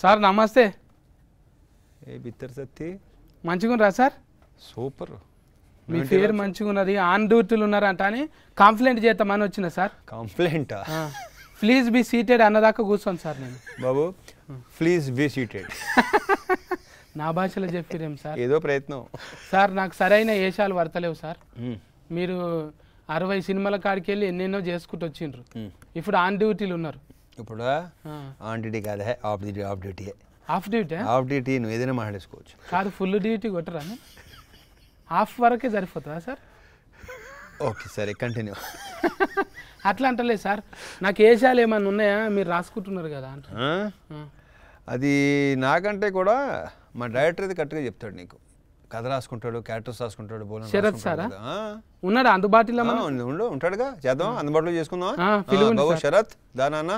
Sir నమస్తే. ఏ బిత్తర్ సత్తి? మంచిగున్నారా సార్? సూపర్. మీ పేరు మంచిగున్నది ఆన్ డ్యూటీలు ఉన్నారంట అని కంప్లైంట్ చేద్దామని వచ్చిన సార్. కంప్లైంటా? ప్లీజ్ బి సీటెడ్ అన్నదాకా కూర్చోండి సార్ నేను. బాబు ప్లీజ్ బీ సీటెడ్ నా భాషలో చెప్పిరేం సార్? ఏదో ప్రయత్నం. సార్ నాకు సరైన ఏషాలు పడతలేవు సార్. మీరు అరవై సినిమాల కాడికి వెళ్ళి ఎన్నెన్నో చేసుకుంటూ వచ్చిండ్రు. ఇప్పుడు ఆన్ డ్యూటీలు ఉన్నారు. ఇప్పుడు ఆన్ డ్యూటీ కాదే off duty off duty off duty off duty నువ్వు ఏదైనా మాట్లాడేసుకోవచ్చు కాదు ఫుల్ డ్యూటీ కొట్టరా హాఫ్ వరకే సరిపోతుందా సార్? ఓకే సరే కంటిన్యూ అట్లా అంటలేదు సార్. నాకు ఏషాలు ఏమైనా ఉన్నాయా? మీరు రాసుకుంటున్నారు కదా అంట. అది నాకంటే కూడా మా డైరెక్టర్ అది కరెక్ట్గా చెప్తాడు నీకు. కథ రాసుకుంటాడు క్యారెక్టర్స్ రాసుకుంటాడు బోలం శరత్ సారా? ఉన్నాడా అందుబాటులో ఉండు ఉంటాడుగా. చేద్దాం అందుబాటులో చేసుకుందాం. శరత్ దా నాన్న.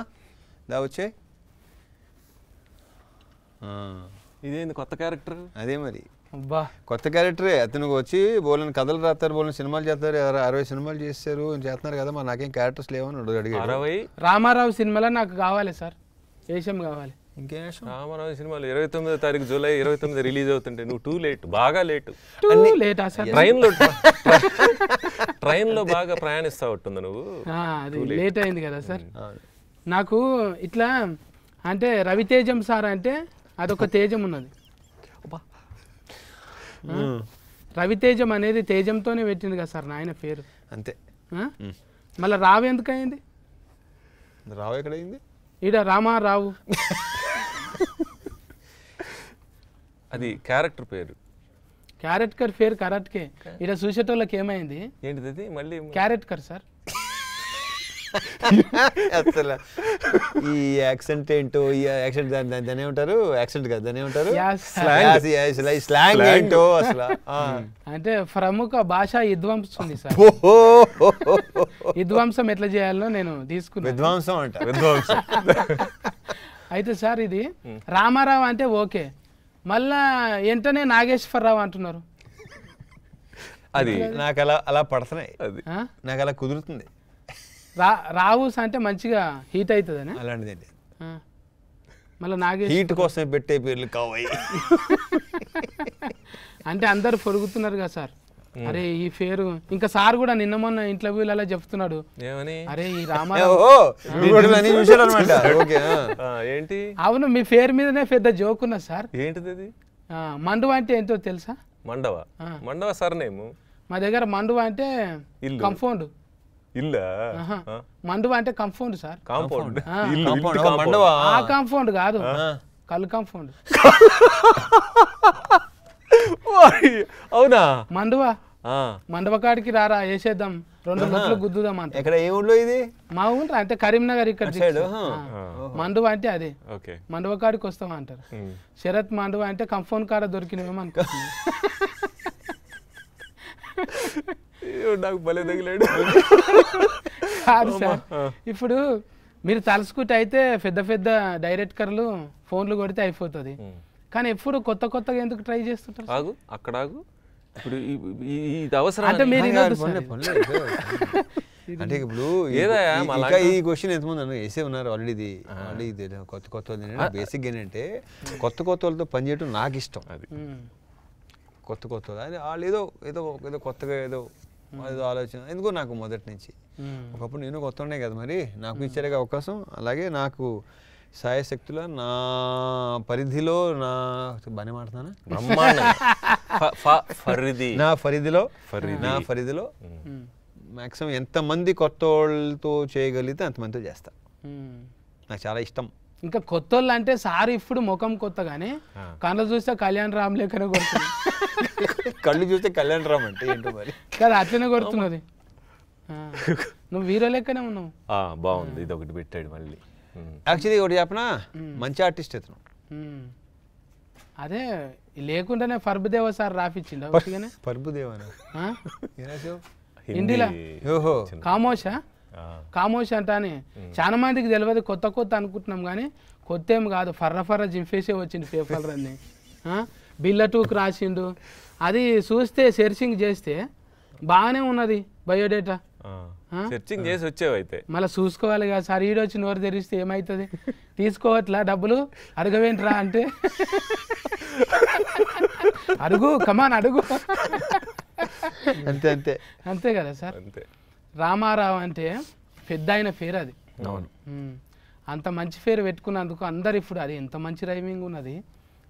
దా వచ్చే ఇదేంది కొత్త క్యారెక్టర్? అదే మరి. అబ్బా. కొత్త క్యారెక్టరే. అతను వచ్చి బోలని కథలు రాస్తారు బోలని సినిమాలు చేస్తారు. అర- అరవై సినిమాలు చేస్తారు చేస్తున్నారు కదా మరి నాకేం క్యారెక్టర్స్ లేవని అడుగు అడిగాడు. అరవై? రామారావు సినిమాలో నాకు కావాలి సార్. ఏషం కావాలి. ఇంకేం? రామారావు సినిమాలు ఇరవై తొమ్మిదో తారీఖు జూలై ఇరవై తొమ్మిది రిలీజ్ అవుతుంటే నువ్వు టూ లేట్ బాగా లేటు. టూ లేటా సార్? ట్రైన్లో ట్రైన్లో బాగా ప్రయాణిస్తా ఉంటుందా నువ్వు లేట్. అయింది కదా సార్. నాకు ఇట్లా అంటే రవితేజం సార్ అంటే అదొక తేజం ఉన్నది? రవితేజం అనేది తేజంతోనే పెట్టింది కదా సార్ నాయన పేరు. అంతే? మళ్ళీ రావు ఎందుకు అయింది రావు ఎక్కడైంది ఈడ రామారావు అది క్యారెక్టర్ పేరు. క్యారెట్ కర్ పేరు కరెక్ట్కే ఈడ చూసేటోళ్ళకి ఏమైంది? ఏంటిది అది? మళ్ళీ క్యారెట్ కర్ సార్. అసలు. ఈ యాక్సెంట్ ఏంటో ఈ యాక్సెంట్ దాని దాని దాని ఏమంటారు? యాక్సెంట్ కదా దాని ఏమంటారు? స్లాంగ్ ఏంటో అసలు. ఆ. అంటే ప్రముఖ భాష విధ్వంసం సార్. విధ్వంసం ఎట్లా చేయాలో నేను తీసుకున్నాను. విద్వాంసం అంట విధ్వంసం. అయితే సార్ ఇది రామారావు అంటే ఓకే. మళ్ళా వెంటనే నాగేశ్వరరావు అంటున్నారు. అది నాకు అలా అలా పడుతున్నాయి? నాకు అలా కుదురుతుంది. రా రావుస్ అంటే మంచిగా హీట్ అవుతుందని అలాంటిది మళ్ళీ నాగేష్? హీట్ కోసం పెట్టే పేర్లు కావాయి. అంటే అందరు పొరుగుతున్నారు కదా సార్. అరే ఈ పేరు ఇంకా సార్ కూడా నిన్న మొన్న ఇంటర్వ్యూలు అలా చెప్తున్నాడు. ఏమని? అరే ఈ ఏంటి? అవును మీ పేరు మీదనే పెద్ద జోక్ ఉన్నది సార్. ఏంటిది అది ఆ, మండువా అంటే ఏంటో తెలుసా? మండవ. మండవ సర్నేము మా దగ్గర మండువా అంటే ఇల్లు. ఇల్లా. మండువా అంటే కంఫౌండ్ సార్. కాంపౌండ్. ఆ. ఇల్లు కాంపౌండ్. ఇంటి ఓ, మండవా? ఆ కాంఫౌండ్ కాదు. కళ్ళు ఓయ్, అవునా? మండువా ఆ, మండవ కాడికి రారా వేసేద్దాం రెండు లొట్లు గుద్దుదాం అంట. ఎక్కడ ఏ ఊళ్ళో ఇది? మా ఊరు అంటే కరీంనగర్ ఇక్కడ. మండువా అంటే అదే. ఓకే. మండువ కాడికి వస్తాం అంటారు. శరత్ మండువా అంటే కంఫౌండ్ కాడ దొరికినవేమో అనుకుంటున్నాను నాకు భలే తగిలాడు. కాదు సార్ ఇప్పుడు మీరు తలుసుకుంటే అయితే పెద్ద పెద్ద డైరెక్టర్లు ఫోన్లు కొడితే అయిపోతుంది. కానీ ఎప్పుడు కొత్త కొత్తగా ఎందుకు ట్రై చేస్తుంటారు ఆగు అక్కడ ఆగు. ఇప్పుడు ఇది అవసరం అంటే మీరు. అంటే ఇప్పుడు ఈ- ఇంకా క్వశ్చన్ ఎంతమంది అన్నారు వేసే ఉన్నారు ఆల్రెడీ ఇది. ఆల్రెడీ ఇది కొత్త కొత్త బేసిక్ ఏంటంటే కొత్త కొత్త వాళ్ళతో పనిచేయడం నాకు ఇష్టం. అది. కొత్త కొత్త వాళ్ళు. అది వాళ్ళు ఏదో ఏదో ఏదో కొత్తగా ఏదో ఏదో ఆలోచన. ఎందుకో నాకు మొదటి నుంచి. ఒకప్పుడు నేను కొత్త ఉన్నాయి కదా మరి. నాకు ఇచ్చారుగా అవకాశం. అలాగే నాకు సాయశక్తుల నా పరిధిలో నా బాగానే మాట్లాడుతున్నానా నా పరిధిలో పరిధి. నా పరిధిలో ఉమ్. మాక్సిమం ఎంతమంది కొత్త వాళ్ళతో చేయగలిగితే అంతమందితో చేస్తా. నాకు చాలా ఇష్టం. ఇంకా కొత్త వాళ్ళు అంటే సార్ ఇప్పుడు ముఖం కొత్త కానీ ఆ. కళ్ళు చూస్తే కళ్యాణ్ రామ్ లేకనే కొడుతుంది. కళ్ళు చూస్తే కళ్యాణ్ రామ్ అంటే ఏంటో మరి? కదా అట్లనే కొడుతున్నది. ఆ. నువ్వు హీరో లెక్కనే ఉన్నావు. ఆ, బాగుంది. ఇది ఒకటి పెట్టాడు మళ్ళీ. యాక్చువల్లీ ఒకటి చెప్పనా? మంచి ఆర్టిస్ట్ ఇతను. అదే లేకుండానే ఫర్బుదేవ సార్ రాపిచ్చిండు. రాశావు? హిందీలా? ఓహో. కామోషా? కామోష్ అంట అని చాలా మందికి తెలియదు కొత్త కొత్త అనుకుంటున్నాం కానీ కొత్త ఏం కాదు ఫర్ర ఫర్ర జింపేసే వచ్చింది పేపర్ అన్ని. బిల్ల టూక్ రాసిండు. అది చూస్తే సెర్చింగ్ చేస్తే బాగానే ఉన్నది బయోడేటా. సెర్చింగ్ చేసి వచ్చావు అయితే. మళ్ళీ చూసుకోవాలి కదా సార్ ఈడొచ్చి నోరు తెరిస్తే ఏమవుతుంది తీసుకోవట్లా డబ్బులు? అడగవేంట్రా అంటే. అడుగు కమాన్ అడుగు. అంతే అంతే. అంతే కదా సార్. అంతే. రామారావు అంటే పెద్ద ఆయన పేరు అది అవును. అంత మంచి పేరు పెట్టుకున్నందుకు అందరు ఇప్పుడు అది ఎంత మంచి రైమింగ్ ఉన్నది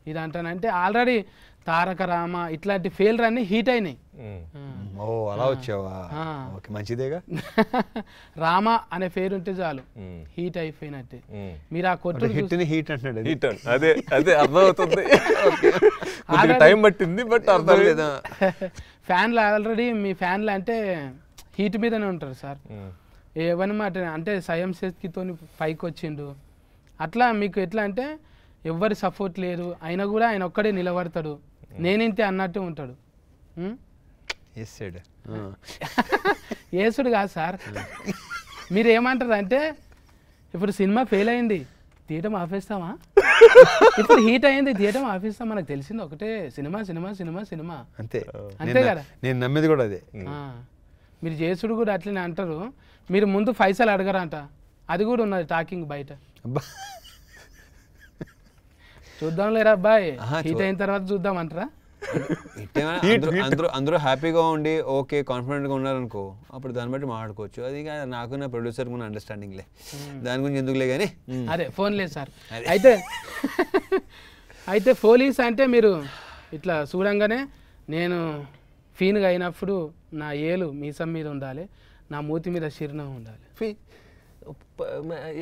ఇది అంటానంటే ఆల్రెడీ తారక రామ ఇట్లాంటి ఫెయిల్ అన్ని హీట్ అయినాయి ఉమ్. ఉమ్. ఓ అలా వచ్చావా ఆ. ఓకే మంచిదేగా రామ అనే పేరు ఉంటే చాలు. హీట్ అయిపోయినట్టే. మీరు ఆ కొట్టు హిట్ని హీట్ అంటున్నాడు అది. హీట్ అదే అదే అర్థమవుతుంది టైం పట్టింది బట్ అర్థం లేదా ఫ్యాన్లు ఆల్రెడీ మీ ఫ్యాన్లు అంటే హీట్ మీదనే ఉంటారు సార్. ఏవన్నమాట అంటే సయం శక్తితో పైకి వచ్చిండు. అట్లా మీకు ఎట్లా అంటే ఎవ్వరి సపోర్ట్ లేదు అయినా కూడా ఆయన ఒక్కడే నిలబడతాడు. నేనింతే అన్నట్టు ఉంటాడు. యేసుడు కాదు సార్. మీరు ఏమంటారు అంటే ఇప్పుడు సినిమా ఫెయిల్ అయింది తీయటం ఆపేస్తామా? ఇప్పుడు హీట్ అయింది తీయటం ఆపేస్తాం. మనకు తెలిసింది ఒకటే సినిమా సినిమా సినిమా సినిమా. అంతే. అంతే నేను- కదా? నేను నమ్మేది కూడా అదే. మీరు చేసుడు కూడా అట్లనే అంటారు. మీరు ముందు పైసలు అడగరంట. అది కూడా ఉన్నది టాకింగ్ బయట. అబ్బా. చూద్దాం లేరా అబ్బాయి. హీట్ అయిన తర్వాత చూద్దాం అంటారా? అందరూ అందరూ హ్యాపీగా ఉండి ఓకే కాన్ఫిడెంట్గా ఉన్నారనుకో అప్పుడు దాన్ని బట్టి మాట్లాడుకోవచ్చు. అది నాకు నా ప్రొడ్యూసర్ కూడా అండర్స్టాండింగ్లే దాని గురించి ఎందుకులే కానీ అదే ఫోన్ లేదు సార్. అయితే అయితే పోలీస్ అంటే మీరు ఇట్లా చూడంగానే నేను ఫీన్గా అయినప్పుడు నా ఏలు మీసం మీద ఉండాలి నా మూతి మీద చిరునవ్వు ఉండాలి.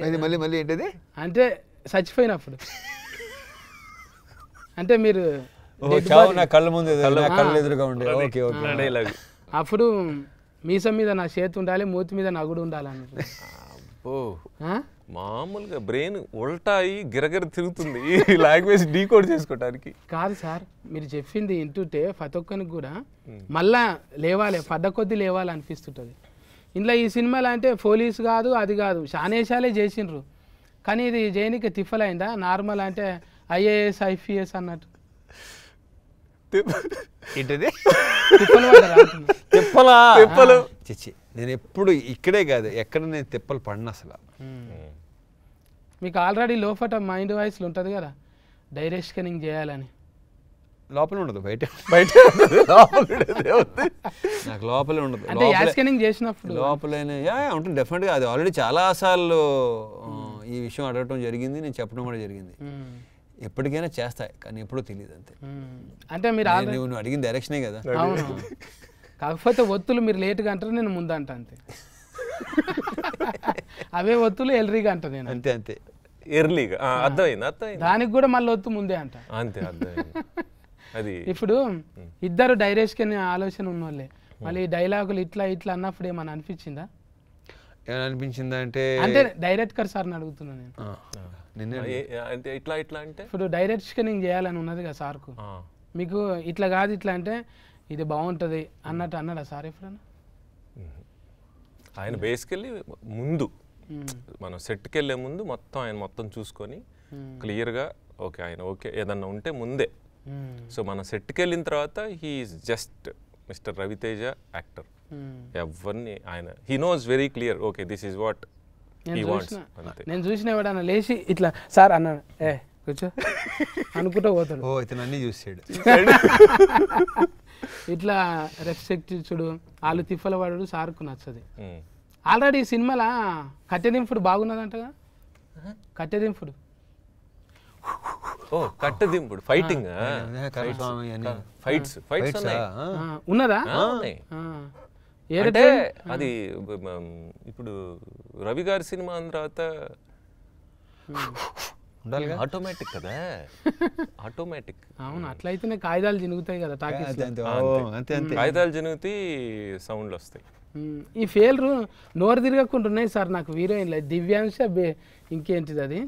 అది మళ్ళీ మళ్ళీ ఏంటది? అంటే చచ్చిపోయినప్పుడు. అంటే మీరు నా కళ్ళ ముందు ఎదురు- నా కళ్ళ ఎదురుగా ఉండే. Okay okay. డైలాగ్. అప్పుడు మీసం మీద నా చేతి ఉండాలి మూతి మీద నగుడు ఉండాలి ఆ? మామూలుగా బ్రెయిన్ ఉల్టాయి గిరగిర తిరుగుతుంది. ఈ లాంగ్వేజ్ డీకోడ్ చేసుకోవడానికి కాదు సార్ మీరు చెప్పింది వింటుంటే ప్రతి ఒక్కరికి కూడా మళ్ళా లేవాలి పడ్డ కొద్దీ లేవాలి అనిపిస్తుంటుంది. ఇంట్లో ఈ సినిమాలు అంటే పోలీస్ కాదు అది కాదు. శానేశాలే చేసిండ్రు. కానీ ఇది చేయనికి తిఫలైందా నార్మల్ అంటే ఐఏఎస్ ఐపీఎస్ అన్నట్టు. ఏంటది? తిప్పలు. తిప్పలా? తిప్పలు. చిచ్చి నేను ఎప్పుడు ఇక్కడే కాదు ఎక్కడ నేను తిప్పలు పడిన అసలు. మీకు ఆల్రెడీ లోపట మైండ్ వాయిస్లు ఉంటుంది కదా. డైరెక్ట్ స్కానింగ్ చేయాలని. లోపల ఉండదు బయట బయట. నాకు లోపలే ఉండదు. అంటే యా లోపలే- స్కానింగ్ చేసినప్పుడు. లోపలనే యా ఉంటుంది డెఫినెట్గా అది ఆల్రెడీ చాలా సార్లు ఆ, ఈ విషయం అడగటం జరిగింది నేను చెప్పడం కూడా జరిగింది. మ్మ్. ఎప్పటికైనా చేస్తాయి కానీ ఎప్పుడూ తెలియదు అంతే. మ్మ్. అంటే మీరు నువ్వు అడిగిన డైరెక్షనే కదా. అవును. కాకపోతే ఒత్తులు మీరు లేట్గా అంటారు నేను ముందు అంట అంతే. అవే ఒత్తులు ఎల్రీగా అంట నేను. అంతే అంతే. ఎర్లీగా. అర్థమైంది? అర్థమైంది? దానికి కూడా మళ్ళీ ఒత్తు ముందే అంట. అంతే అర్థమైంది. అది ఇప్పుడు ఇద్దరు డైరెక్ట్ అని ఆలోచన ఉన్నోళ్ళే. మళ్ళీ ఈ డైలాగులు ఇట్లా ఇట్లా అన్నప్పుడు ఏమని అనిపించిందా? ఏమని అనిపించింది అంటే అంటే డైరెక్టర్ సార్ని అడుగుతున్నాను నేను. అంటే ఇట్లా ఇట్లా అంటే? ఇప్పుడు డైరెక్ట్ స్కానింగ్ చేయాలని ఉన్నది కదా సార్కు. మీకు ఇట్లా కాదు ఇట్లా అంటే ఇది బాగుంటుంది అన్నట్టు అన్నాడా సార్ ఎప్పుడన్నా? ఆయన బేసికల్లీ ముందు. మనం సెట్కి వెళ్ళే ముందు మొత్తం ఆయన మొత్తం చూసుకొని క్లియర్గా ఓకే ఆయన ఓకే ఏదన్నా ఉంటే ముందే. సో మనం సెట్కి వెళ్ళిన తర్వాత he is just mister Ravi Teja actor. ఎవరిని ఆయన he knows very clear okay this is what he wants అంతే. నేను చూసిన ఎవడన్నా లేచి ఇట్లా సార్ అన్నాడు ఏ కూర్చో. అనుకుంటూ పోతాడు. ఓ ఇతను అన్నీ చూసాడు ఇట్లా రెస్పెక్ట్ చూడు వాళ్ళు తిప్పల వాడు సార్కు నచ్చది. ఆల్రెడీ ఈ సినిమాలో కట్టెదింపుడు బాగున్నదంటగా? కట్టెదింపుడు. ఓ కట్టదింపుడు. ఫైటింగ్ ఫైట్స్ ఫైట్స్ ఉన్నదా. అంటే ఏదైతే అది ఇప్పుడు రవి గారి సినిమా తర్వాత ఉండాలిగా ఆటోమేటిక్ కదా? ఆటోమేటిక్ అవును అట్లయితేనే కాగితాలు చినుగుతాయి కదా టాకీస్ అంతే అంతే. ఓ, అంతే. అంతే కాగితాలు జనిగితే సౌండ్లు వస్తాయి. ఈ ఫెయిల్రు నోరు తిరగకుండా ఉన్నాయి సార్ నాకు హీరోయిన్లు దివ్యాంశ బే- ఇంకేంటిది అది?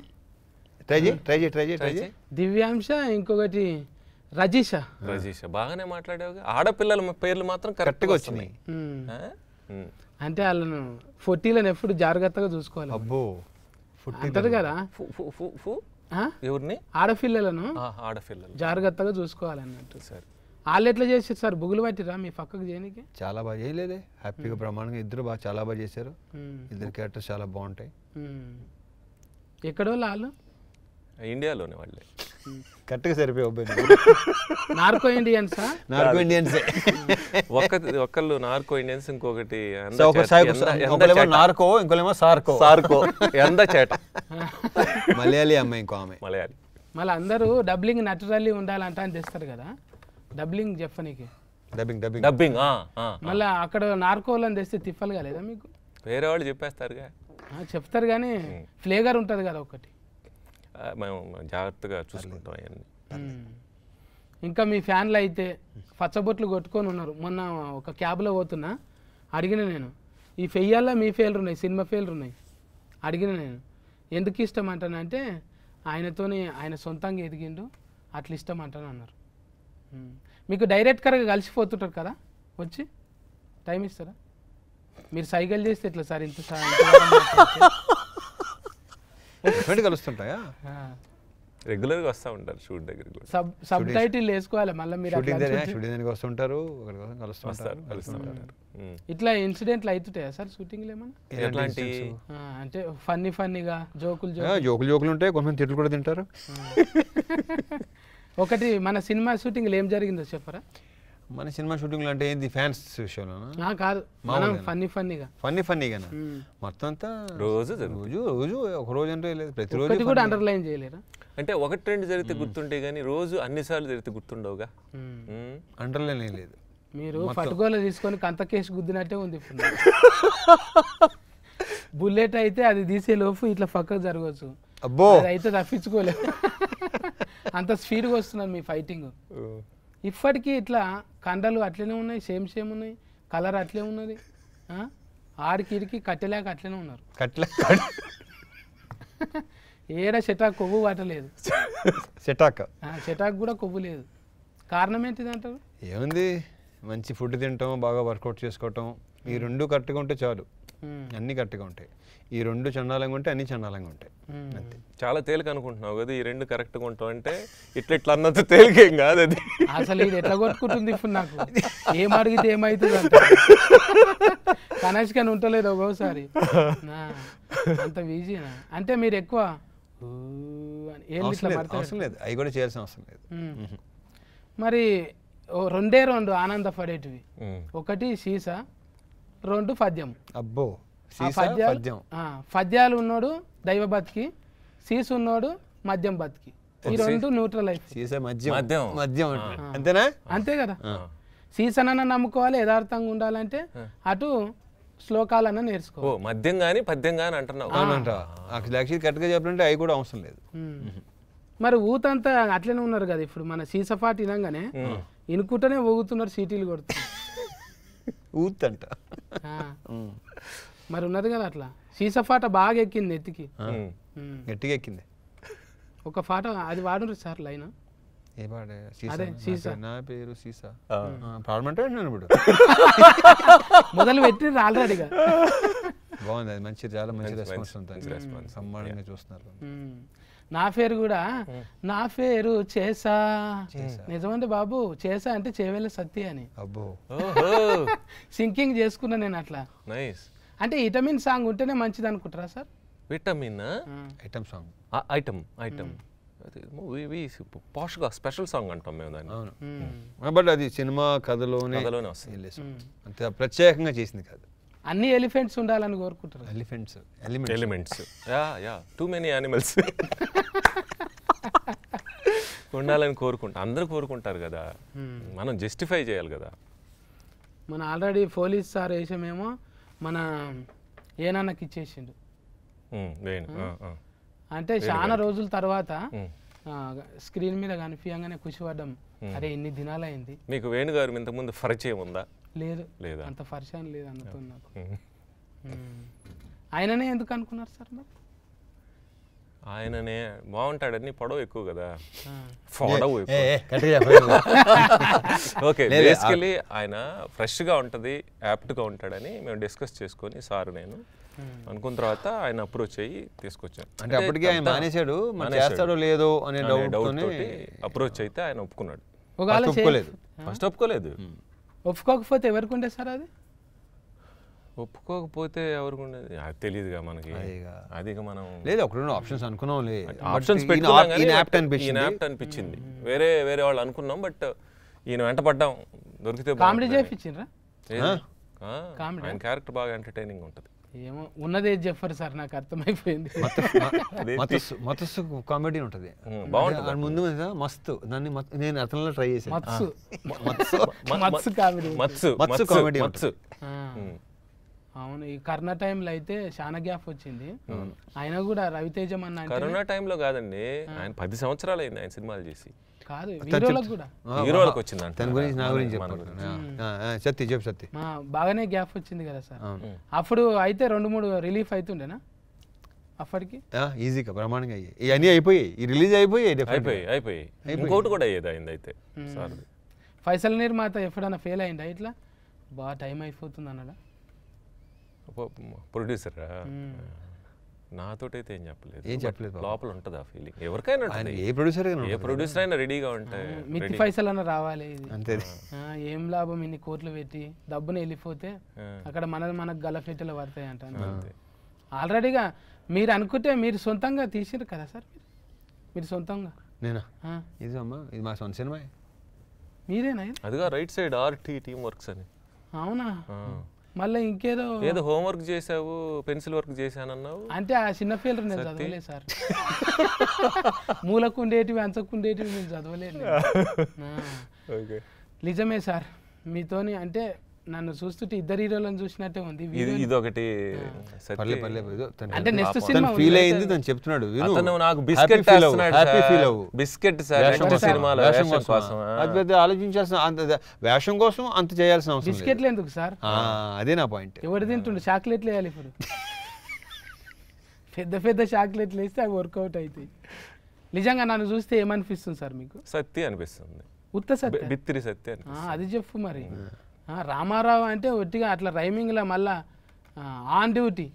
ట్రై చేయి ట్రై చేయి ట్రై చేయి ట్రై చేయి. దివ్యాంశ ఇంకొకటి రజీష. రజీష్ బాగానే మాట్లాడావుగా. ఆడపిల్లల పేర్లు మాత్రం కరెక్ట్గా వచ్చినాయి. అంటే వాళ్ళను ఫొట్టీలను ఎప్పుడు జాగ్రత్తగా చూసుకోవాలి. అబ్బో. అంటారు కదా. ఫు ఫు ఫు ఫు. ఆ? ఎవరిని? ఆడపిల్లలను ఆ, ఆడపిల్లలు. జాగ్రత్తగా చూసుకోవాలన్నట్టు. సరే. వాళ్ళు ఎట్లా చేసారు సార్? బుగులు పట్టిరా మీ పక్కకు చేయనికి? చాలా బాగా చేయలేదే. హ్యాపీగా బ్రహ్మాండంగా ఇద్దరు బాగా చాలా బాగా చేశారు. ఇద్దరు క్యారెక్టర్స్ చాలా బాగుంటాయి. ఎక్కడో వాళ్ళు? ఇండియాలోనే వాళ్ళే. కరెక్ట్గా సరిపోయి అబ్బాయి నార్కో ఇండియన్సా నార్కో ఇండియన్స్. ఒక్క ఒకళ్ళు నార్కో ఇండియన్స్ ఇంకొకటి. నార్కో ఇంకోలేమో సార్కో. సార్కో ఎంద చేట. మలయాళీ అమ్మాయి ఇంకో ఆమె. మలయాళీ. మళ్ళీ అందరూ డబ్లింగ్ నటురల్లీ ఉండాలంట అని తెస్తారు కదా? డబ్లింగ్ చెప్పనీకి. Dubbing dubbing. డబ్బింగ్ ఆ, ఆ. మళ్ళీ అక్కడ నార్కోలని తెస్తే తిప్పలు కాలేదా మీకు? వేరే వాళ్ళు చెప్పేస్తారుగా. ఆ, చెప్తారు కానీ ఫ్లేవర్ ఉంటుంది కదా ఒకటి. మేము జాగ్రత్తగా చూసుకుంటాం అవన్నీ. ఇంకా మీ ఫ్యాన్లు అయితే పచ్చబొట్లు కొట్టుకొని ఉన్నారు. మొన్న ఒక క్యాబ్లో పోతున్నా అడిగిన నేను ఈ ఫెయ్యాల్లో మీ ఫెయిల్ ఉన్నాయి? సినిమా ఫెయిల్ ఉన్నాయి? అడిగిన నేను ఎందుకు ఇష్టం? అంటానంటే ఆయనతోని ఆయన సొంతంగా ఎదిగిండు అట్లా ఇష్టం అంటాను అన్నారు. మీకు డైరెక్ట్గా కలిసిపోతుంటారు కదా వచ్చి టైం ఇస్తారా? మీరు సైకిల్ చేస్తే ఎట్లా సార్ ఇంత సా- ఎటువంటి కలుస్తుంటాయా? ఆ. రెగ్యులర్గా వస్తూ ఉంటారు షూట్ దగ్గరికి కూడా. సబ్ సబ్ టైటిల్ వేసుకోవాలి మళ్ళీ మీరు షూటింగ్ షూటింగ్ దగ్గరికి వస్తుంటారు? కలుస్తుంటారు వస్తారు కలుస్తూ ఉంటారు ఉమ్. ఇట్లా ఇన్సిడెంట్లు అవుతుంటాయా సార్ షూటింగ్లు ఏమన్నా? ఎట్లాంటి? అంటే ఫన్నీ ఫన్నీగా జోకులు జోకులు. జోకులు ఉంటాయి కొంతమంది తిట్లు కూడా తింటారు. ఒకటి మన సినిమా షూటింగ్లో ఏం జరిగిందో చెప్పరా? మన సినిమా షూటింగ్లు అంటే ఏంది ఫ్యాన్స్ విషయంలోనా? కాదు. మనం ఫన్నీ ఫన్నీగా. ఫన్నీ ఫన్నీగానా? మ్మ్. మొత్తం అంతా రోజు. రోజు రోజు ఒక రోజు అంటే లేదు. ప్రతిరోజు కూడా అండర్లైన్ చేయలేరా? అంటే ఒకటి రెండు జరిగితే గుర్తుంటే కానీ రోజు అన్నిసార్లు జరిగితే గుర్తుండవుగా. అండర్లైన్ ఏం లేదు. మీరు పట్టుకోలు తీసుకొని కంత కేసు గుద్దినట్టే ఉంది. బుల్లెట్ అయితే అది తీసే లోపు ఇట్లా పక్కకు జరగవచ్చు అబ్బో! అది అయితే తప్పించుకోలేదు అంత స్పీడ్గా వస్తున్నారు మీ ఫైటింగ్ ఇప్పటికీ ఇట్లా కండలు అట్లనే ఉన్నాయి సేమ్ సేమ్ ఉన్నాయి కలర్ అట్లే ఉన్నది. ఆ? ఆడికి ఇడికి కట్టెలేక అట్లనే ఉన్నారు. కట్ల ఏడ చెటాక్ కొవ్వు పట్టలేదు సెటాక్ ఆ, చెటాక్ కూడా కొవ్వు లేదు. కారణం ఏంటిది అంటారు? ఏముంది? మంచి ఫుడ్ తింటాం బాగా వర్కౌట్ చేసుకోవటం. ఈ రెండు కరెక్ట్గా ఉంటే చాలు. అన్నీ కరెక్ట్గా ఉంటాయి. ఈ రెండు చండాలంగా ఉంటే అన్ని చండాలంగా ఉంటాయి. ఉమ్. అంతే. చాలా తేలిక అనుకుంటున్నావు కదా ఈ రెండు కరెక్ట్గా ఉంటావు అంటే ఇట్లా ఇట్లా అన్నంత తేలికేం కాదు అది. అసలు ఇది ఎట్లా కొట్టుకుంటుంది ఇప్పుడు నాకు? ఏం అడిగితే ఏమవుతుంది అంట. కనెక్షన్ ఉంటలేదు ఒక్కోసారి. అంత ఈజీనా? అంటే మీరు ఎక్కువ అవసరం లేదు పడతారు. అవసరం లేదు. అవి కూడా చేయాల్సిన అవసరం లేదు. ఉమ్. మరి ఓ రెండే రెండు ఆనందపడేటివి. ఉమ్. ఒకటి సీసా రెండు పద్యం. అబ్బో పద్యం. ఆ, పద్యాలు ఉన్నోడు దైవ బతికి సీస్ ఉన్నోడు మద్యం బతికి. ఈ రెండు న్యూట్రల్ మద్యం. మద్యం. మద్యం అంటే అంతేనా? అంతే కదా. సీసనన్న నమ్ముకోవాలి యథార్థంగా ఉండాలంటే అటు శ్లోకాలన్న నేర్చుకో ఓ మద్యం కానీ పద్యం కానీ అంటున్నావు. అవునంట. యాక్చువల్లీ కరెక్ట్గా చెప్పాలంటే అవి కూడా అవసరం లేదు. మరి ఊతంతా అట్లనే ఉన్నారు కదా ఇప్పుడు మన సీసపాటు వినంగానే ఇనుకుంటూనే ఊగుతున్నారు సీటీలు కొడుతున్నారు. ఊతంట. మరి ఉన్నది కదా అట్లా. సీసపాట బాగా ఎక్కింది ఎత్తికి. గట్టిగా ఎక్కింది. ఒక పాట అది వాడురు సార్ లైన్? ఏ పాడే సీసా. అదే, నా సీసా. పేరు- నా పేరు సీసా. పాడమంటే నేను ఇప్పుడు. మొదలు పెట్టి ఆల్రెడీగా బాగుంది అది మంచి చాలా మంచి రెస్పాన్స్ ఉంటుంది. సమ్మానంగా చూస్తున్నారు. నా పేరు కూడా నా పేరు చేసా. నిజమంటే బాబు చేసా అంటే చేవేళ్ళ సత్తి అని. అబ్బో. ఓహో. సింకింగ్ చేసుకున్నా నేను అట్లా. నైస్. అంటే విటమిన్ సాంగ్ ఉంటేనే మంచిది అనుకుంటారా sir? Vitamin? Item song. Item item. పాష్గా special song అంటాం మేము దాన్ని. అవును. బట్ అది సినిమా కథలోనే వస్తుంది. అంతే ప్రత్యేకంగా చేసింది కాదు. అన్ని ఎలిఫెంట్స్ ఉండాలని కోరుకుంటారు. Elephants elements. Elements. Yeah yeah. Too many animals ఉండాలని కోరుకుంటా అందరూ కోరుకుంటారు కదా. మనం జస్టిఫై చేయాలి కదా. మన ఆల్రెడీ పోలీస్ సార్ వేసామేమో మన ఏనాన్నకి ఇచ్చేసిండు. ఉమ్, వేణు ఆ, ఆ. అంటే చాలా రోజుల తర్వాత. స్క్రీన్ మీద కనిపించగానే ఖుషిపడ్డాం అరే ఇన్ని దినాలైంది. మీకు వేణు గారు ఇంతకుముందు పరిచయం ఉందా? లేదు. లేదా? అంత పరిచయం లేదు అన్నతో నాకు. ఆయననే ఎందుకు అనుకున్నారు సార్ మరి? ఆయననే బాగుంటాడని పొడవు ఎక్కువ కదా. పొడవు. ఓకే బేసికలీ ఆయన ఫ్రెష్గా ఉంటుంది యాప్ట్గా ఉంటాడని మేము డిస్కస్ చేసుకొని సార్ నేను అనుకున్న తర్వాత ఆయన అప్రోచ్ అయ్యి తీసుకొచ్చాను అంటే అప్పటికే ఆయన మానేశాడు. చేస్తాడో లేదో అనే డౌట్ అప్రోచ్ అయితే ఆయన ఒప్పుకున్నాడు. ఒకవేళ ఫస్ట్ ఒప్పుకోలేదు. ఒప్పుకోకపోతే ఎవరికి ఉండే సార్ అది? ఒప్పుకోకపోతే ఎవరికి ఉండేది? అది తెలియదుగా మనకి. అది మనం లేదు ఒకటి రెండు ఆప్షన్స్ అనుకున్నాంలే ఆప్షన్స్ యాప్ట్ అనిపించింది. వేరే వేరే వాళ్ళు అనుకున్నాం బట్ ఈయన వెంట పడ్డాం. దొరికితే కామెడీ. చేయించిండ్రా కామెడీ? ఆయన క్యారెక్టర్ బాగా ఎంటర్టైనింగ్ ఉంటుంది. ఏమో ఉన్నదే చెప్పరు సార్ నాకు అర్థమైపోయింది. మతస్సు మతస్సు కామెడీ ఉంటుంది. బాగుంటుంది. ముందు మీద మస్తు. దాన్ని నేను అతనిలో ట్రై చేశాను. మత్సు మత్సు కామెడీ మత్సు మత్సు comedy మత్సు. అవును ఈ కరోనా టైంలో అయితే చాలా గ్యాప్ వచ్చింది. ఆయన కూడా రవితేజం అన్న అంటే కరోనా టైంలో కాదండి ఆయన పది సంవత్సరాలు అయింది ఆయన సినిమాలు చేసి. కాదు హీరోలకు కూడా. హీరోలకు వచ్చిందంట దాని గురించి నా గురించి చెప్పాను సత్తి చెప్పు సత్తి మా బాగానే గ్యాప్ వచ్చింది కదా సార్. అప్పుడు అయితే రెండు మూడు రిలీఫ్ అవుతుండేనా అప్పటికి? ఈజీగా బ్రహ్మాండంగా అయ్యాయి. ఇవన్నీ అయిపోయాయి. ఈ రిలీజ్ అయిపోయాయి. అయిపోయి అయిపోయి ఇంకోటి కూడా అయ్యేది అయింది అయితే సార్. ఫైసల్ నిర్మాత ఎప్పుడైనా ఫెయిల్ అయిందా ఇట్లా? బాగా టైం అయిపోతుంది అన్నాడా? ప్రొడ్యూసర్ నాతోటైతే ఏం చెప్పలేదు. ఏం చెప్పలేదు. లోపల ఉంటుంది ఆ ఫీలింగ్ ఎవరికైనా ఏ ప్రొడ్యూసర్ ఏ ప్రొడ్యూసర్ అయినా రెడీగా ఉంటే మిత్తి ఫైసల్ అన్న రావాలి ఇది. అంతే. ఆ, ఏం లాభం ఇన్ని కోట్లు పెట్టి డబ్బుని వెళ్ళిపోతే. అక్కడ మన మనకు గలఫెట్టెలు పడతాయి అంట ఆల్రెడీగా మీరు అనుకుంటే మీరు సొంతంగా తీసిరు కదా సార్ మీరు? మీరు సొంతంగా? నేనా? ఇది అమ్మా ఇది మా సొంత సినిమా. మీరేనా? అదిగా right side RT team works అని. అవునా. మళ్ళీ ఇంకేదో ఏదో హోంవర్క్ చేసావు పెన్సిల్ వర్క్ చేశానన్నావు. అంటే ఆ చిన్న ఫీల్డ్ నేను చదవలేదు సార్. మూలకుండేటివి అంచకుండేటివి నేను చదవలేదు నిజమే సార్. మీతోని అంటే నన్ను చూస్తుంటే ఇద్దరు హీరోలను చూసినట్టే ఉంది. ఇది సత్య- పర్లే అంటే నెక్స్ట్ సినిమా ఫీల్ అయింది తను చెప్తున్నాడు విను. అతను నాకు బిస్కెట్ happy feel సార్. అవ్వు. బిస్కెట్ సార్ వేషం నెక్స్ట్ కోసం, సినిమాలో వేషం. అది పెద్ద ఆలోచించాల్సిన అంత వేషం కోసం అంత చేయాల్సిన అవసరం. బిస్కెట్లు ఎందుకు సార్? ఆ, అదే నా పాయింట్ ఎవరు తింటుండు? చాక్లెట్లు వేయాలి ఇప్పుడు. పెద్ద పెద్ద చాక్లెట్లు వేస్తే అవి వర్కౌట్ అవుతాయి. నిజంగా నన్ను చూస్తే ఏమనిపిస్తుంది సార్ మీకు? సత్య అనిపిస్తుంది. ఉత్త సత్య? బిత్తిరి సత్య అది చెప్పు మరి. రామారావు అంటే ఒట్టిగా అట్లా రైమింగ్లో మళ్ళా ఆన్ డ్యూటీ.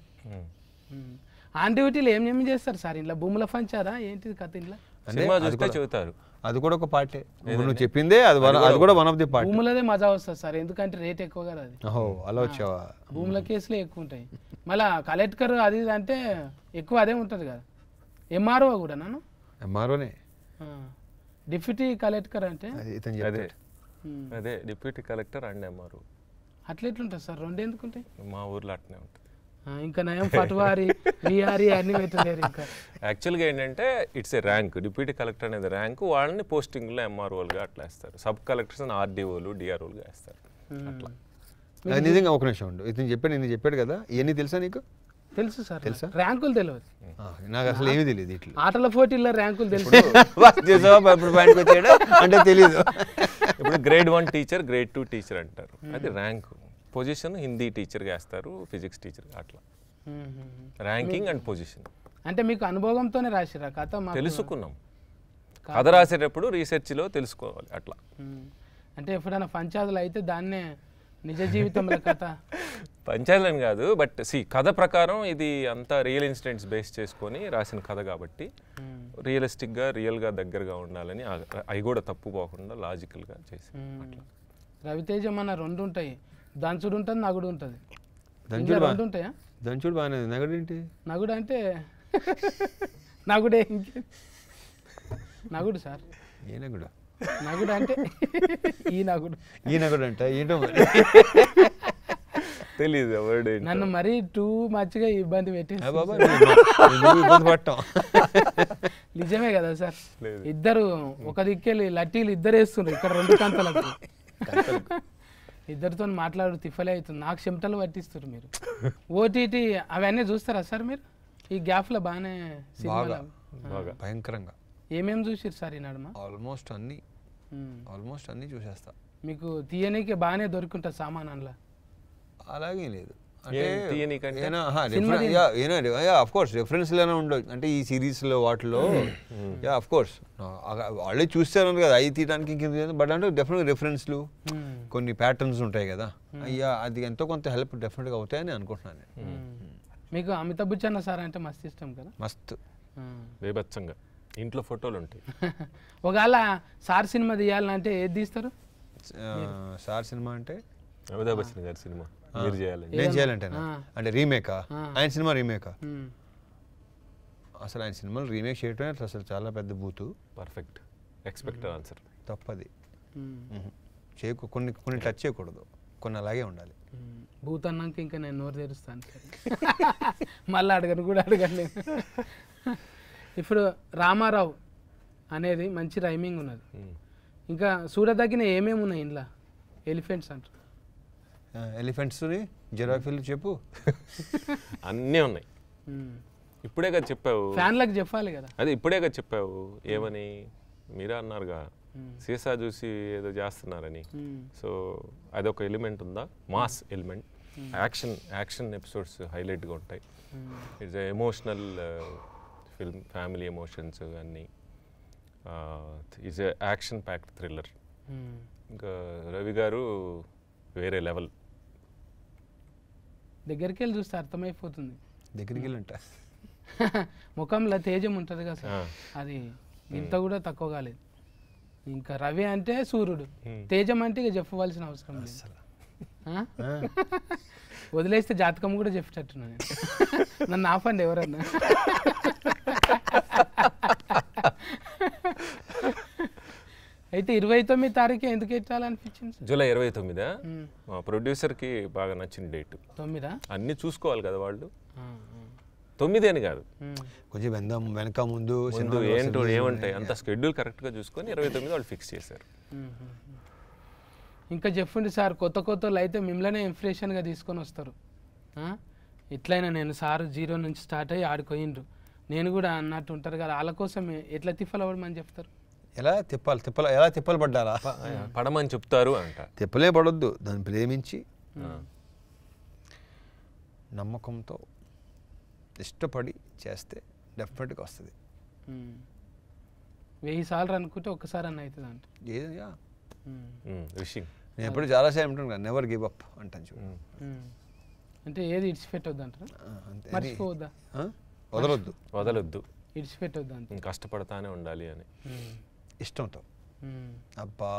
ఆన్ డ్యూటీలో ఏం ఏం చేస్తారు సార్? ఇంట్లో భూముల పంచారా? ఏంటిది కథ ఇంట్లో? సినిమా చూస్తే చెబుతారు. అది కూడా ఒక పార్టే. నువ్వు చెప్పిందే అది అది కూడా వన్ ఆఫ్ ది పార్ట్ భూములదే మజా వస్తుంది సార్. ఎందుకంటే రేట్ ఎక్కువ కదా అది. ఓహో అలా వచ్చావా? భూముల కేసులే ఎక్కువ ఉంటాయి. మళ్ళా కలెక్టర్ అది ఇది అంటే ఎక్కువ అదే ఉంటుంది కదా. ఎంఆర్ఓ కూడా నన్ను ఎంఆర్ఓనే డిప్యూటీ కలెక్టర్ అంటే? అది ఇతను అదే డిప్యూటీ కలెక్టర్ అండ్ ఎంఆర్ఓ. అట్లా ఎట్లుంటుంది సార్? రెండు ఎందుకు ఉంటాయి మా ఊర్లో అట్నే ఉంటుంది. ఇంకా నయం పటువారి విఆర్ఈ అన్ని పెట్టలేరు ఇంకా. యాక్చువల్గా ఏంటంటే it's a rank deputy collector అనేది ర్యాంక్ వాళ్ళని పోస్టింగ్లో ఎంఆర్ఓలుగా అట్లా వేస్తారు. సబ్ కలెక్టర్స్ ఆర్డీఓలు డిఆర్ఓలుగా వేస్తారు. అట్లా. అది నిజంగా ఒక నిమిషం ఉండు. ఇతను చెప్పాడు నేను చెప్పాడు కదా? ఇవన్నీ తెలుసా నీకు? తెలుసు సార్. తెలుసా? ర్యాంకులు తెలియదు ఆ, నాకు అసలు ఏమీ తెలియదు ఇట్లా. ఆటల పోటీల్లో ర్యాంకులు తెలుసు. అంటే తెలియదు ఇప్పుడు grade one teacher grade two teacher అంటారు. అది ర్యాంక్ పొజిషన్ హిందీ టీచర్గా వేస్తారు ఫిజిక్స్ టీచర్ అట్లా. ర్యాంకింగ్ అండ్ పొజిషన్ అంటే మీకు అనుభవంతోనే రాసిరా కథ తెలుసుకున్నాం. కథ రాసేటప్పుడు రీసెర్చ్లో తెలుసుకోవాలి అట్లా. అంటే ఎప్పుడైనా పంచాదులు అయితే దాన్నే నిజ జీవితంలో కథ? పంచాయతీలని కాదు బట్ సి కథ ప్రకారం ఇది అంతా రియల్ ఇన్సిడెంట్స్ బేస్ చేసుకొని రాసిన కథ కాబట్టి రియలిస్టిక్గా రియల్గా దగ్గరగా ఉండాలని అవి కూడా తప్పు పోకుండా లాజికల్గా చేసి ఉమ్. రవితేజం అన్న రెండు ఉంటాయి. దంచుడు ఉంటుంది నగుడు ఉంటుంది. దంచుడు ఉంటాయా? దంచుడు బాగానే ఉంది. నగడేంటి నగుడు అంటే నగుడే. ఇంకే నగుడు సార్. ఏ నగుడు? నగుడు అంటే ఈ నగుడు. ఈ నగుడు అంట ఏంటో మరి? తెలియదు వర్డ్ నన్ను మరీ టూ మచ్గా ఇబ్బంది పెట్టి నిజమే కదా సార్. ఇద్దరు ఒక దిక్కెళ్ళి లట్టీలు ఇద్దరు వేస్తున్నారు ఇక్కడ రెండు కంతలకు. ఇద్దరితో మాట్లాడు తిఫలే అవుతుంది. నాకు చెమటలు పట్టిస్తారు మీరు. ఓటీటీ అవన్నీ చూస్తారా సార్ మీరు? ఈ గ్యాప్లో బాగానే సినిమాలు బాగా బాగా భయంకరంగా. ఏమేమి చూసిరు సార్ ఈ నడుమ ఆల్మోస్ట్ అన్ని. ఆల్మోస్ట్ అన్ని చూసేస్తా. మీకు తీయనీకి బాగానే దొరుకుంటుంది సామాన్ అందులో అలాగే లేదు. కోర్స్ రెఫరెన్స్లోనే ఉండవు అంటే ఈ సిరీస్లో వాటిలో యా ఆఫ్ కోర్స్ వాళ్ళే చూస్తారు కదా అవి తీయడానికి ఇంకేం బట్ అంటే డెఫినెట్గా రెఫరెన్స్లు ఉమ్. కొన్ని ప్యాటర్న్స్ ఉంటాయి కదా. అయ్యా అది ఎంతో కొంత హెల్ప్ డెఫినెట్గా అవుతాయని అనుకుంటున్నాను నేను. మీకు అమితాబ్ బచ్చన్ సార్ అంటే మస్తు ఇష్టం కదా? మస్తు. బేబచ్చంగా ఇంట్లో ఫోటోలు ఉంటాయి. ఒకవేళ సార్ సినిమా తీయాలంటే ఏది తీస్తారు? సార్ సినిమా అంటే? అమితాబ్ బచ్చన్ గారి సినిమా. మీరు చేయాలని నేను చేయాలంటే అంటే రీమేకా. ఆయన సినిమా రీమేకా. అసలు ఆయన సినిమాలు రీమేక్ చేయటమే అసలు చాలా పెద్ద బూతు. పర్ఫెక్ట్. Expected answer. తప్పది. చేయకు కొన్ని కొన్ని టచ్ చేయకూడదు. కొన్ని అలాగే ఉండాలి. భూత్ అన్నాక ఇంకా నేను నోరు తెరుస్తాను మళ్ళీ అడగను కూడా అడగను నేను. ఇప్పుడు రామారావు అనేది మంచి రైమింగ్ ఉన్నది. ఇంకా చూడదగిన ఏమేమి ఉన్నాయి ఇంట్లో ఎలిఫెంట్స్ అంటారు. ఎలిఫెంట్స్ని జిరాఫీలు చెప్పు. అన్నీ ఉన్నాయి. ఇప్పుడే కదా చెప్పావు. ఫ్యాన్లకు చెప్పాలి కదా. అదే ఇప్పుడే కదా చెప్పావు. ఏమని? మీరే అన్నారుగా. సీసా చూసి ఏదో చేస్తున్నారని. సో అదొక ఎలిమెంట్ ఉందా? Mass element. Action action episodes హైలైట్గా ఉంటాయి. It's emotional film family emotions అన్నీ. It's action packed thriller. ఇంకా రవి గారు వేరే లెవెల్. దగ్గరికి వెళ్ళి చూస్తే అర్థమైపోతుంది. దగ్గరికి వెళ్ళంట ముఖంలో తేజం ఉంటుంది కదా సార్. అది ఇంత కూడా తక్కువ కాలేదు. ఇంకా రవి అంటే సూర్యుడు. తేజం అంటే ఇక చెప్పవలసిన అవసరం లేదు. ఆ? వదిలేస్తే జాతకం కూడా చెప్పేటట్టున్నా నేను. నన్ను ఆపండి ఎవరన్నా. అయితే ఇరవై తొమ్మిది తారీఖు ఎందుకు ఎట్టాలనిపించింది జూలై ఇరవై తొమ్మిదా. మా ప్రొడ్యూసర్కి బాగా నచ్చిన డేట్. తొమ్మిదా? అన్నీ చూసుకోవాలి కదా వాళ్ళు. తొమ్మిది అని కాదు. కొంచెం వెంద వెనక ముందు ముందు ఏంటో ఏముంటాయి? అంత షెడ్యూల్ కరెక్ట్గా చూసుకొని ఇరవై తొమ్మిది వాళ్ళు ఫిక్స్ చేశారు. ఇంకా చెప్పండి సార్ కొత్త కొత్త వాళ్ళు అయితే మిమ్మల్నే ఇన్ఫ్లేషన్గా తీసుకొని వస్తారు? ఎట్లయినా నేను సార్ జీరో నుంచి స్టార్ట్ అయ్యి ఆడుకోయిండ్రు నేను కూడా అన్నట్టు ఉంటారు కదా వాళ్ళ కోసం ఎట్లా తిప్పలవడమని చెప్తారు? ఎలా తిప్పాలి తిప్పల ఎలా తిప్పలు పడ్డారా పడమని చెప్తారు అంట. తిప్పలే పడొద్దు దాన్ని ప్రేమించి నమ్మకంతో ఇష్టపడి చేస్తే డెఫినెట్గా వస్తుంది. వెయ్యి సార్లు అనుకుంటే ఒక్కసారి అన్న అవుతుంది అంట. విషింగ్ నేను ఎప్పుడు చాలాసార్లు అంటాను కదా నెవర్ గివ్ అప్ అంటాను చూడు. అంటే ఏది ఇడిచిపెట్టొద్దు అంటారా మర్చిపోవద్దా? వదలొద్దు. వదలొద్దు. ఇడిచిపెట్టొద్దు అంత ఇంక కష్టపడతానే ఉండాలి అని. ఇష్టంతో. అబ్బా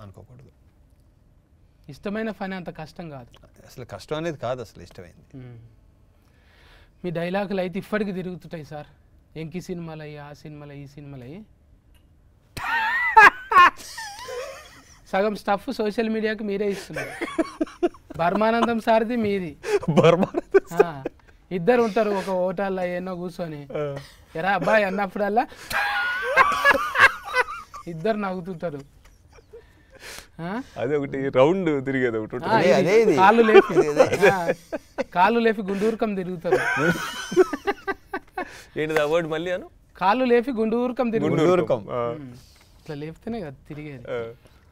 అనుకోకూడదు. ఇష్టమైన పని అంత కష్టం కాదు. అసలు కష్టం అనేది కాదు అసలు ఇష్టమైంది. మీ డైలాగులు అయితే ఇప్పటికి తిరుగుతుంటాయి సార్. ఎంకి సినిమాలు అయ్యి ఆ సినిమాలు ఈ సినిమాలు అయ్యి. సగం స్టఫ్ సోషల్ మీడియాకి మీరే ఇస్తున్నారు. బర్మానందం సార్ది మీది. ఇద్దరు ఉంటారు ఒక హోటల్లో ఎన్నో కూర్చొని. ఎరా అబ్బాయి అన్నప్పుడల్లా ఇద్దరు నవ్వుతుంటారు. ఆ? అదే ఒకటి రౌండ్ తిరిగేది ఒకటి. కాళ్ళు లేపి. కాళ్ళు లేపి గుండూరుకం తిరుగుతారు. ఏంటిది ఆ వర్డ్ మళ్ళీ అను? కాళ్ళు లేపి గుండూరుకం తిరుగుతారు. గుండూరుకం. ఆ, ఉమ్. ఇట్లా లేపితేనే కదా తిరిగేది.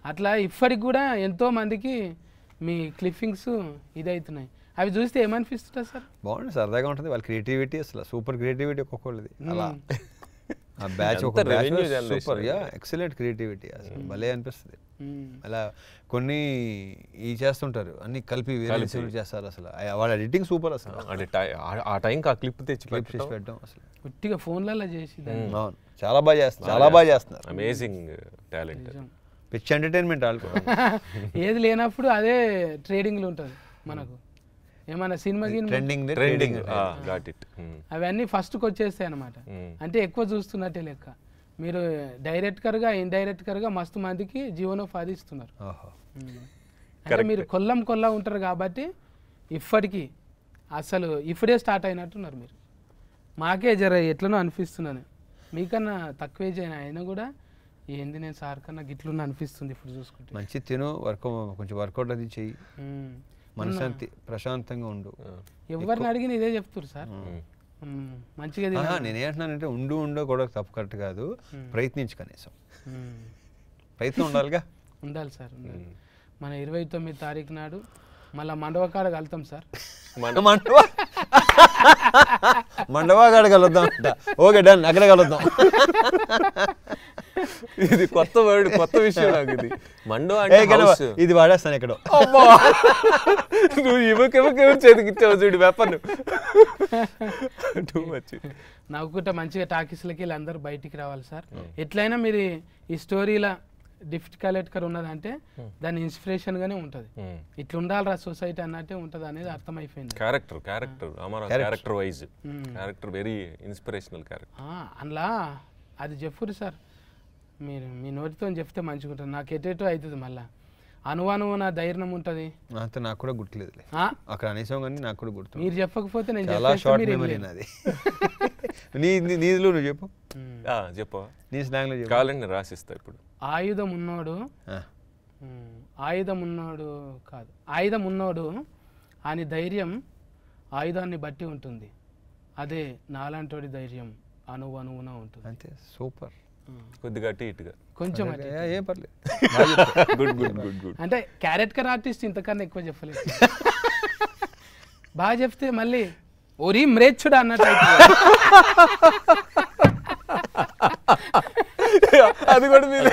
అట్లా ఇప్పటికి కూడా ఎంతో మందికి మీ క్లిప్పింగ్స్ ఇదవుతున్నాయి అవి చూస్తే ఏమనిపిస్తుంటుంది సార్? బాగుంది సరదాగా ఉంటుంది. వాళ్ళ క్రియేటివిటీ అసలు సూపర్ క్రియేటివిటీ ఒక్కొక్కళ్ళది. అలా. ఆ బ్యాచ్ ఒక సూపర్ యా. ఎక్సలెంట్ క్రియేటివిటీ అసలు. భలే అనిపిస్తుంది. ఉమ్. అలా కొన్ని ఈ చేస్తుంటారు అన్ని కలిపి వేరే చేస్తారు అసలు. వాళ్ళ ఎడిటింగ్ సూపర్ అసలు. ఆ- టైంకి ఆ క్లిప్ తెచ్చి క్లిప్ చేసి పెట్టడం. అసలు. ఉట్టిగా ఫోన్లలో చేసి దాన్ని అవును. చాలా బాగా చేస్తారు చాలా బాగా చేస్తున్నారు. అమేజింగ్ టాలెంట్ నిజం. పిచ్ ఎంటర్టైన్మెంట్ వాళ్ళు ఏది లేనప్పుడు అదే ట్రేడింగ్లు ఉంటుంది మనకు. ఏమన్నా సినిమా ట్రెండింగ్ ట్రెండింగ్ గాట్ ఇట్ అవన్నీ ఫస్ట్కి వచ్చేస్తాయి అనమాట అంటే ఎక్కువ చూస్తున్నట్టే లెక్క. మీరు డైరెక్టర్గా ఇండైరెక్టర్గా మస్తు మందికి జీవనోపాధి ఇస్తున్నారు. ఉమ్. అంటే మీరు కొల్లం కొల్లా ఉంటారు కాబట్టి ఇప్పటికీ అసలు ఇప్పుడే స్టార్ట్ అయినట్టున్నారు మీరు. మాకే జర ఎట్లనో అనిపిస్తున్నాను మీకన్నా తక్కువ ఏజ్ అయినా అయినా కూడా ఏంది నేను సార్ కన్నా గిట్లున్న అనిపిస్తుంది ఇప్పుడు చూసుకుంటే. మంచి తిను వర్క్ కొంచెం వర్కౌట్ అది చెయ్యి. ఉమ్. మనశాంతి ప్రశాంతంగా ఉండు. ఎవరిని అడిగిన ఇదే చెప్తున్నారు సార్. మంచిగా. నేనేంటున్నానంటే ఉండు ఉండో కూడా తప్పు కరెక్ట్ కాదు. ప్రయత్నించు కనీసం. ప్రయత్నం ఉండాలిగా? ఉండాలి సార్ మన ఇరవై తొమ్మిది తారీఖు నాడు మళ్ళీ మండవకాడ కలుతాం సార్. మండవా? మండవా కాడ కలుద్దాం. అంట ఓకే డన్ అక్కడ కలుద్దాం. ఇది కొత్త వర్డ్ కొత్త విషయం నాకు ఇది. మండో అంటే. ఇది వాడేస్తాను ఇక్కడ అమ్మా! నువ్వు ఇవ్వకెవరికి చేతికిచ్చావు చూడు వెపన్ టూ మచ్ నవ్వుకుంటే మంచిగా టాకీస్లకి వీళ్ళందరూ బయటికి రావాలి సార్. ఎట్లయినా మీరు ఈ స్టోరీలా డిఫ్ట్ కలెక్టర్ ఉన్నదంటే దాని ఇన్స్పిరేషన్ గానే ఉంటది. ఇట్లా ఉండాలిరా సొసైటీ అన్నట్టే ఉంటది అనేది అర్థమైపోయింది. Character character character wise character very inspirational character ఆ, అందులో అది చెప్పురు సార్. మీరు మీ నోటితో చెప్తే మంచిగా ఉంటుంది నాకు ఎటేటో అవుతుంది మళ్ళా? అనువానువు నా ధైర్యం ఉంటుంది? అంతే నాకు కూడా గుర్తులేదులే. ఆ, అక్కడ అనేసాం కానీ నాకు కూడా గుర్తు మీరు చెప్పకపోతే నేను చాలా షార్ట్ మీరు మెమరీ. నాది. నీ నీదిలో నువ్వు చెప్పు. ఉమ్. చెప్పవా నీ స్లాంగ్లో చెప్పు. నేను రాసిస్తా ఇప్పుడు. ఆయుధం ఉన్నోడు ఆయుధం ఉన్నోడు కాదు. ఆయుధం ఉన్నోడు అని ధైర్యం ఆయుధాన్ని బట్టి ఉంటుంది. అదే నాలాంటోడి ధైర్యం అణువు అణువున ఉంటుంది. అంతే సూపర్. కొద్దిగా అటు ఇటుగా. కొంచెం. ఏం పర్లేదు. గుడ్ గుడ్ గుడ్ గుడ్ అంటే క్యారెక్టర్ ఆర్టిస్ట్ ఇంతకన్నా ఎక్కువ చెప్పలేదు. బాగా చెప్తే మళ్ళీ ఒరి మ్రేచ్చుడు అన్నట్టు. అది కూడా మీరు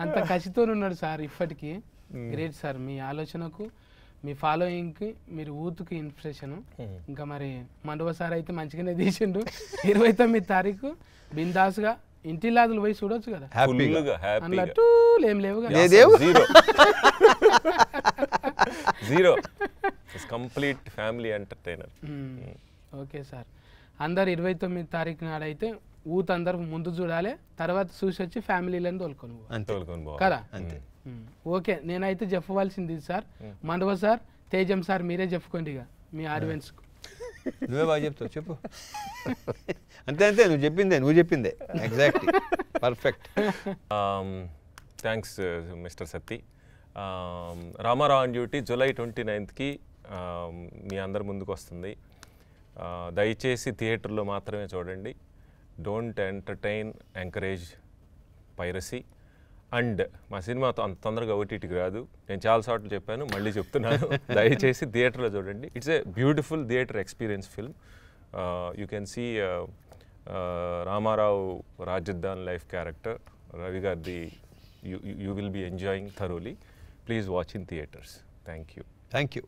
అంత కసితో ఉన్నాడు సార్ ఇప్పటికీ. గ్రేట్ సార్ మీ ఆలోచనకు మీ ఫాలోయింగ్కి మీరు ఊతుకి ఇన్స్పిరేషన్ ఇంకా మరి మండవ సార్ అయితే మంచిగానే తీసిండు. ఇరవై తొమ్మిది తారీఖు బిందాస్గా ఇంటిల్లాదులు పోయి చూడొచ్చు కదా. టూలు ఏం లేవు? Zero zero complete family entertainer. Okay sir అందరు ఇరవై తొమ్మిది తారీఖు నాడైతే ఊత అందరు ముందు చూడాలి తర్వాత చూసి వచ్చి ఫ్యామిలీలను తోలుకొని కదా? అంతే. మ్మ్. ఓకే నేనైతే చెప్పవలసింది sir. Mandava sir Tejam sir మీరే చెప్పుకోండి ఇక మీ ఆడియన్స్కు నువ్వే బాగా చెప్తావు చెప్పు. అంతే అంతే నువ్వు చెప్పిందే నువ్వు చెప్పిందే. Exact perfect thanks mister Sathi Ramarao on duty July twenty నైన్త్కి మీ అందరి ముందుకు వస్తుంది. Uh, దయచేసి థియేటర్లో మాత్రమే చూడండి. Don't entertain encourage piracy and మా సినిమా అంత తొందరగా ఓటీటీకి రాదు. నేను చాలాసార్లు చెప్పాను మళ్ళీ చెప్తున్నాను. దయచేసి థియేటర్లో చూడండి. It's a beautiful theatre experience film you can see Ramarao రాజధాన్ life character Ravi గారిది you will be enjoying thoroughly please watch in theatres thank you thank you